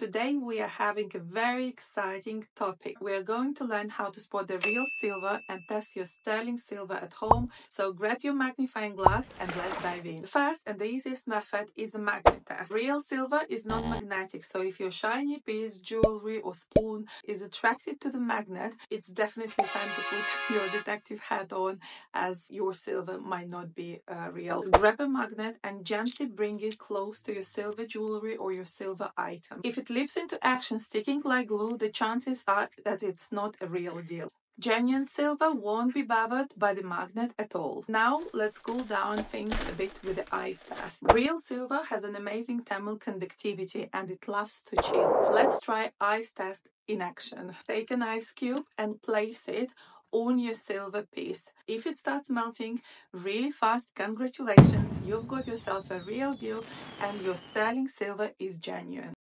Today we are having a very exciting topic. We are going to learn how to spot the real silver and test your sterling silver at home. So grab your magnifying glass and let's dive in. The first and the easiest method is the magnet test. Real silver is non-magnetic, so if your shiny piece, jewelry or spoon is attracted to the magnet, it's definitely time to put your detective hat on as your silver might not be uh, real. Grab a magnet and gently bring it close to your silver jewelry or your silver item. If it leaps into action sticking like glue, the chances are that it's not a real deal. Genuine silver won't be bothered by the magnet at all. Now let's cool down things a bit with the ice test. Real silver has an amazing thermal conductivity and it loves to chill. Let's try ice test in action. Take an ice cube and place it on your silver piece. If it starts melting really fast, congratulations, you've got yourself a real deal and your sterling silver is genuine.